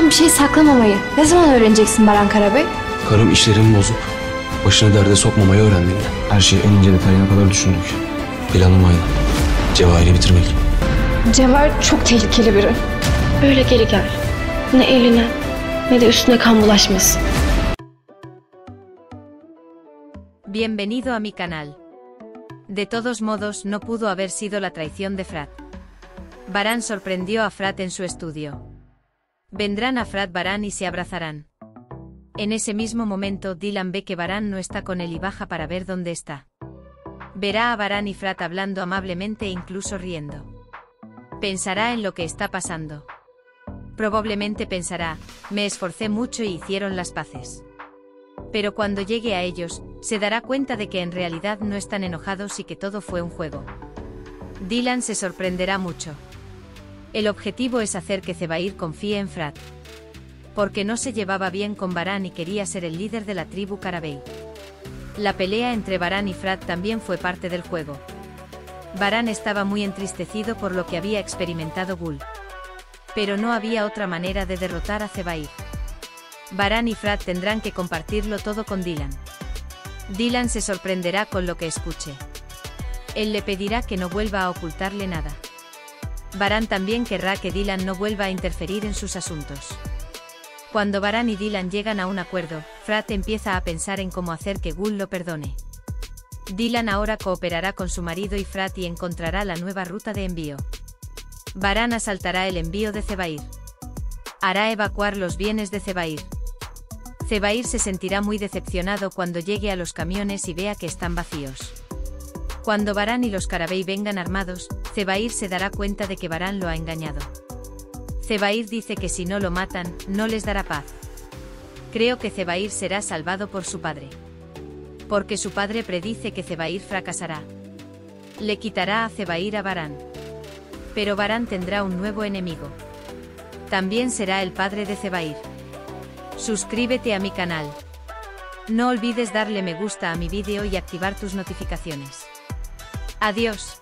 Ondan bir şey saklamamayı ne zaman öğreneceksin Baran Karabey? Karım işlerimi bozup başını derde sokmamayı öğrendiğinde. Her şeyi en ince detayına kadar düşündük. Planım aynı. Cevahir'i bitirmek. Cevher çok tehlikeli biri. Öyle geri gel. Ne eline ne de üstüne kan bulaşmasın. Bienvenido a mi canal. De todos modos, no pudo haber sido la traición de Frat. Baran sorprendió a Frat en su estudio. Vendrán a Frat Baran y se abrazarán. En ese mismo momento, Dylan ve que Baran no está con él y baja para ver dónde está. Verá a Baran y Frat hablando amablemente e incluso riendo. Pensará en lo que está pasando. Probablemente pensará, me esforcé mucho y hicieron las paces. Pero cuando llegue a ellos, se dará cuenta de que en realidad no están enojados y que todo fue un juego. Dylan se sorprenderá mucho. El objetivo es hacer que Zebair confíe en Frat. Porque no se llevaba bien con Baran y quería ser el líder de la tribu Carabey. La pelea entre Baran y Frat también fue parte del juego. Baran estaba muy entristecido por lo que había experimentado Gul. Pero no había otra manera de derrotar a Zebair. Baran y Frat tendrán que compartirlo todo con Dylan. Dylan se sorprenderá con lo que escuche. Él le pedirá que no vuelva a ocultarle nada. Baran también querrá que Dylan no vuelva a interferir en sus asuntos. Cuando Baran y Dylan llegan a un acuerdo, Frat empieza a pensar en cómo hacer que Gul lo perdone. Dylan ahora cooperará con su marido y Frat y encontrará la nueva ruta de envío. Baran asaltará el envío de Zebair. Hará evacuar los bienes de Zebair. Zebair se sentirá muy decepcionado cuando llegue a los camiones y vea que están vacíos. Cuando Baran y los Carabey vengan armados, Zebair se dará cuenta de que Baran lo ha engañado. Zebair dice que si no lo matan, no les dará paz. Creo que Zebair será salvado por su padre. Porque su padre predice que Zebair fracasará. Le quitará a Zebair a Baran. Pero Baran tendrá un nuevo enemigo. También será el padre de Zebair. Suscríbete a mi canal. No olvides darle me gusta a mi vídeo y activar tus notificaciones. Adiós.